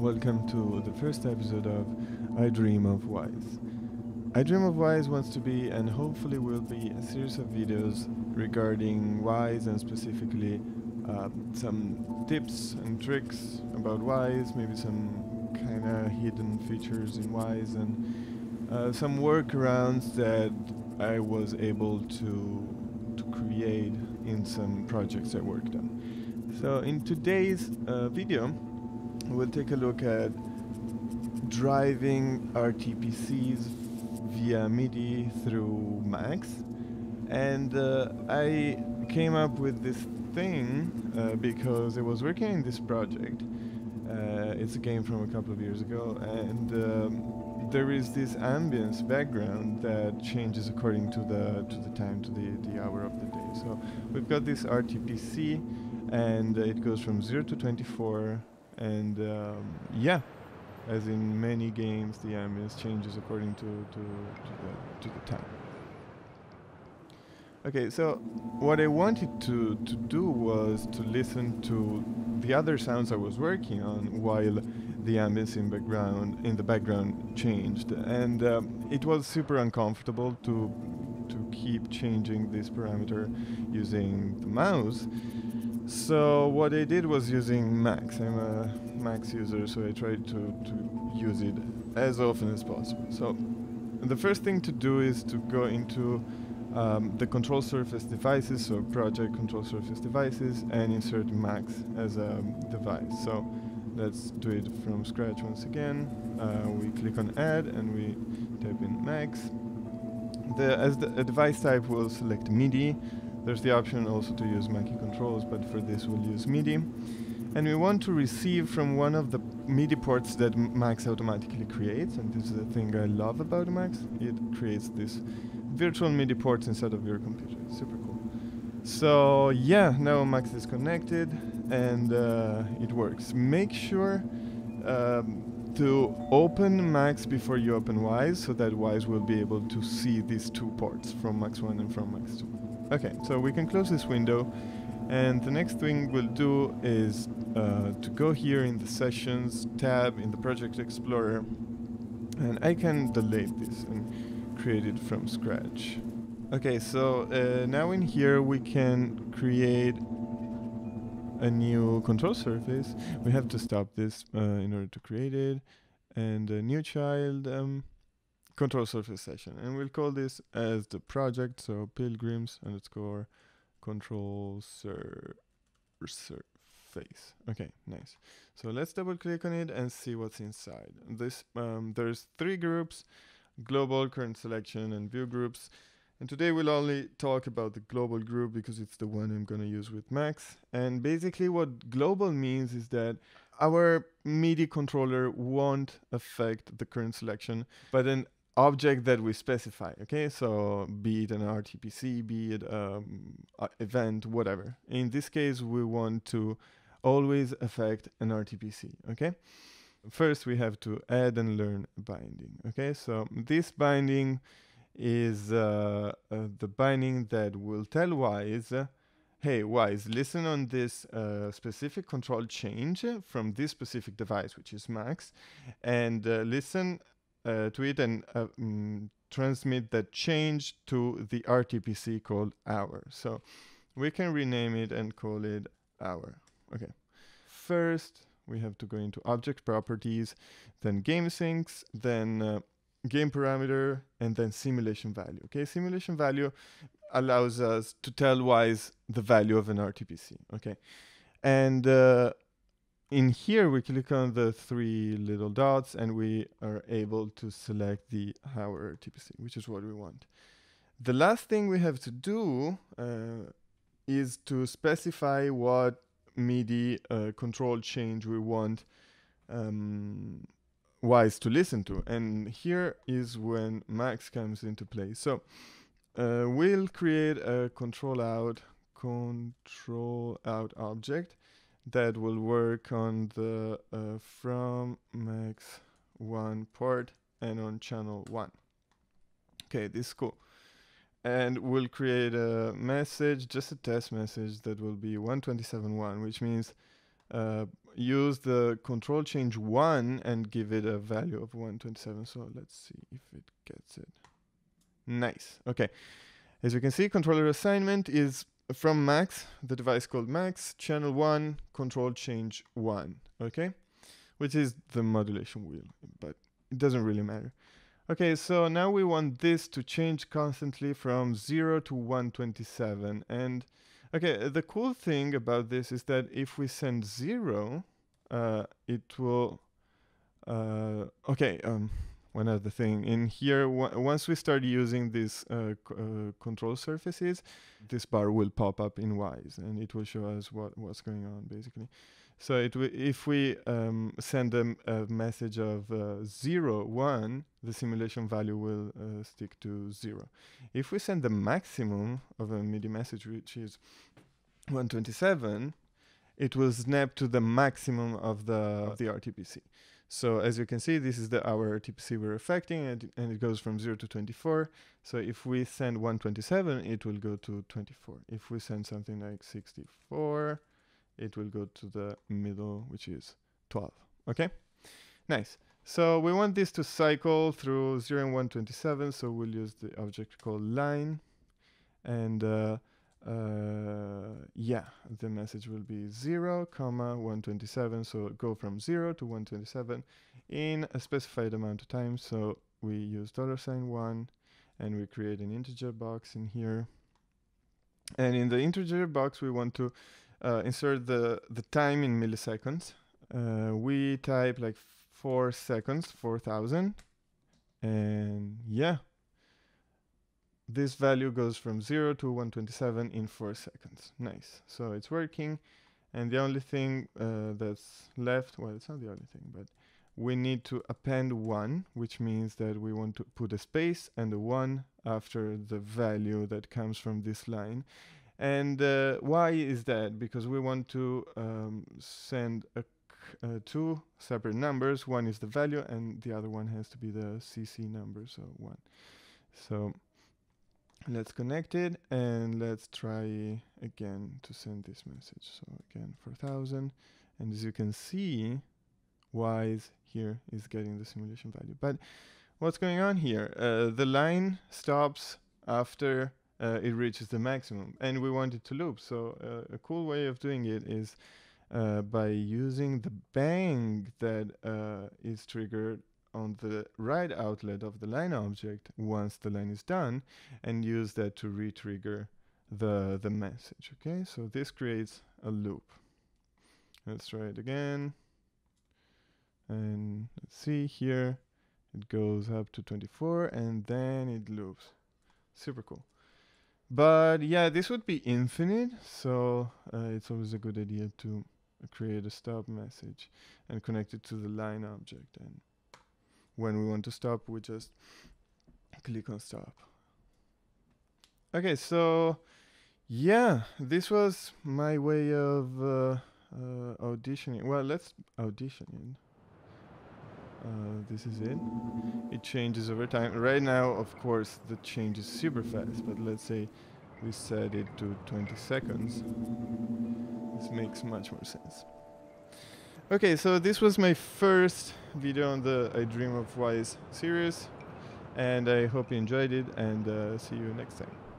welcome to the first episode of I Dream of Wwise. I Dream of Wwise wants to be and hopefully will be a series of videos regarding Wwise and specifically uh, some tips and tricks about Wwise, maybe some kind of hidden features in Wwise and uh, some workarounds that I was able to to create in some projects I worked on. So in today's uh, video, we'll take a look at driving RTPCs via MIDI through Max. And uh, I came up with this thing uh, because I was working in this project. Uh, it's a game from a couple of years ago, and um, there is this ambience background that changes according to the to the time, to the the hour of the day. So we've got this RTPC, and it goes from zero to 24, and um, yeah, as in many games, the ambience changes according to to, to the to the time. Okay, so what I wanted to, to do was to listen to the other sounds I was working on while the ambience in background in the background changed, and um, it was super uncomfortable to to keep changing this parameter using the mouse. So what I did was using Max. I'm a Max user, so I tried to, to use it as often as possible. So the first thing to do is to go into um, the control surface devices, so project control surface devices, and insert Max as a device. So let's do it from scratch once again. Uh, we click on add and we type in Max. The, as the device type, we'll select MIDI. There's the option also to use Mackie controls, but for this we'll use MIDI. And we want to receive from one of the MIDI ports that Max automatically creates, and this is the thing I love about Max. It creates this virtual MIDI ports inside of your computer. It's super cool. So yeah, now Max is connected and uh, it works. Make sure um, to open Max before you open Wwise, so that Wwise will be able to see these two ports from Max 1 and from Max 2. Okay, so we can close this window and the next thing we'll do is uh, to go here in the Sessions tab in the Project Explorer and I can delete this and create it from scratch. Okay, so uh, now in here we can create a new control surface. We have to stop this uh, in order to create it. And a new child um, control surface session. And we'll call this as the project. So pilgrims underscore control sur surface. Okay nice. So let's double click on it and see what's inside. This um, there's three groups global current selection and view groups and today we'll only talk about the global group because it's the one I'm going to use with Max. And basically what global means is that our MIDI controller won't affect the current selection, but an object that we specify, okay? So be it an RTPC, be it um, event, whatever. In this case, we want to always affect an RTPC, okay? First, we have to add and learn binding, okay? So this binding is uh, uh, the binding that will tell Wwise, uh, hey Wwise, listen on this uh, specific control change from this specific device, which is Max, and uh, listen uh, to it and mm, transmit that change to the RTPC called hour. So we can rename it and call it hour. Okay. First, we have to go into object properties, then game syncs, then game parameter, and then simulation value. Okay, simulation value allows us to tell Wwise the value of an RTPC. Okay, and uh, in here we click on the three little dots and we are able to select the our RTPC, which is what we want. The last thing we have to do uh, is to specify what MIDI uh, control change we want um, Wwise to listen to. And here is when Max comes into play. So uh, we'll create a control out control out object that will work on the uh, from max one port and on channel one. Okay, this is cool. And we'll create a message, just a test message that will be 127.1, which means uh, use the control change 1 and give it a value of 127. So let's see if it gets it. Nice. Okay. As you can see, controller assignment is from max, the device called max, channel 1, control change 1. Okay? Which is the modulation wheel, but it doesn't really matter. Okay, so now we want this to change constantly from 0 to 127. And okay, the cool thing about this is that if we send 0, uh, it will... Uh, okay, um, one other thing. In here, once we start using these uh, uh, control surfaces, this bar will pop up in Wwise, and it will show us what, what's going on, basically. So it if we um, send a, a, message of uh, 0, 1, the simulation value will uh, stick to 0. If we send the maximum of a MIDI message, which is 127, it will snap to the maximum of the, of the RTPC. So as you can see, this is the our RTPC we're affecting, and, and it goes from 0 to 24. So if we send 127, it will go to 24. If we send something like 64, it will go to the middle, which is 12. Okay, nice. So we want this to cycle through 0 and 127, so we'll use the object called line. And uh, uh, yeah, the message will be 0, comma 127, so go from 0 to 127 in a specified amount of time. So we use dollar sign 1, and we create an integer box in here. And in the integer box, we want to uh, insert the, the time in milliseconds. Uh, we type like 4 seconds, 4000. And yeah, this value goes from 0 to 127 in 4 seconds. Nice. So it's working. And the only thing uh, that's left, well, it's not the only thing, but we need to append 1, which means that we want to put a space and a 1 after the value that comes from this line. And uh, why is that? Because we want to um, send uh, two separate numbers. One is the value, and the other one has to be the CC number, so 1. So let's connect it, and let's try again to send this message. So again, 4000. And as you can see, Wwise here is getting the simulation value. But what's going on here? Uh, the line stops after uh, it reaches the maximum and we want it to loop. So uh, a cool way of doing it is uh, by using the bang that uh, is triggered on the right outlet of the line object once the line is done and use that to re-trigger the, the message. Okay, so this creates a loop. Let's try it again. And let's see here, it goes up to 24 and then it loops. Super cool. But yeah, this would be infinite, so uh, it's always a good idea to create a stop message and connect it to the line object. And when we want to stop, we just click on stop. Okay, so yeah, this was my way of uh, uh, auditioning. Well, let's audition it. Uh, this is it. It changes over time. Right now, of course, the change is super fast, but let's say we set it to 20 seconds. This makes much more sense. Okay, so this was my first video on the I Dream of Wwise series, and I hope you enjoyed it, and uh, see you next time.